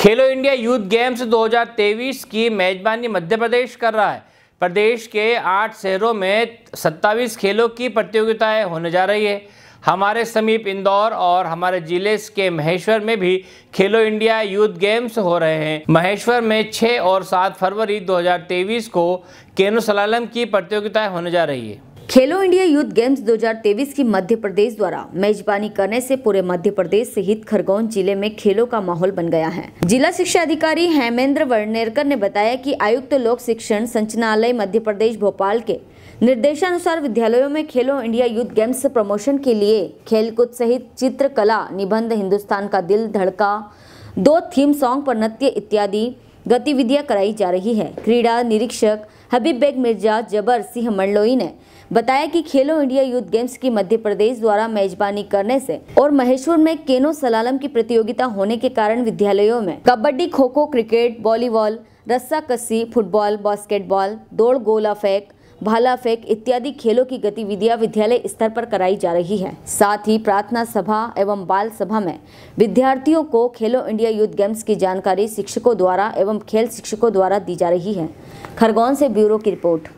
खेलो India youth games 2023 की मेजबानी मध्य प्रदेश कर रहा है। प्रदेश के आठ शहरों में 27 खेलों की प्रतियोगिताएँ होने जा रही है। हमारे समीप इंदौर और हमारे ज़िले के महेश्वर में भी खेलो इंडिया यूथ गेम्स हो रहे हैं। महेश्वर में 6 और 7 फरवरी 2023 को केनो सलालम की प्रतियोगिताएँ होने जा रही है। खेलो इंडिया यूथ गेम्स 2023 की मध्य प्रदेश द्वारा मेजबानी करने से पूरे मध्य प्रदेश सहित खरगोन ज़िले में खेलों का माहौल बन गया है। जिला शिक्षा अधिकारी हेमेंद्र वर्णेरकर ने बताया कि आयुक्त लोक शिक्षण संचालय मध्य प्रदेश भोपाल के निर्देशानुसार विद्यालयों में खेलो इंडिया यूथ गेम्स प्रमोशन के लिए खेलकूद सहित चित्रकला, निबंध, हिंदुस्तान का दिल धड़का, दो थीम सॉन्ग पर नृत्य इत्यादि गतिविधियाँ कराई जा रही है। क्रीड़ा निरीक्षक हबीब बेग मिर्ज़ा, जबर सिंह मंडलोई ने बताया कि खेलो इंडिया यूथ गेम्स की मध्य प्रदेश द्वारा मेजबानी करने से और महेश्वर में केनो सलालम की प्रतियोगिता होने के कारण विद्यालयों में कबड्डी खो खो क्रिकेट, वॉलीबॉल रस्सा कस्सी फुटबॉल, बास्केटबॉल, दौड़, गोला फेंक भाला फेंक इत्यादि खेलों की गतिविधियाँ विद्यालय स्तर पर कराई जा रही है। साथ ही प्रार्थना सभा एवं बाल सभा में विद्यार्थियों को खेलो इंडिया यूथ गेम्स की जानकारी शिक्षकों द्वारा एवं खेल शिक्षकों द्वारा दी जा रही है। खरगोन से ब्यूरो की रिपोर्ट।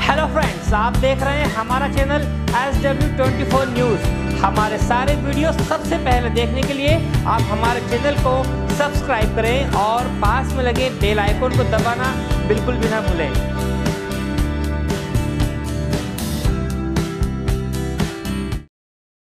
हेलो फ्रेंड्स आप देख रहे हैं हमारा channel S W twenty four news हमारे सारे वीडियो सबसे पहले देखने के लिए आप हमारे चैनल को सब्सक्राइब करें और पास में लगे बेल आइकन को दबाना बिल्कुल भी ना भूलें।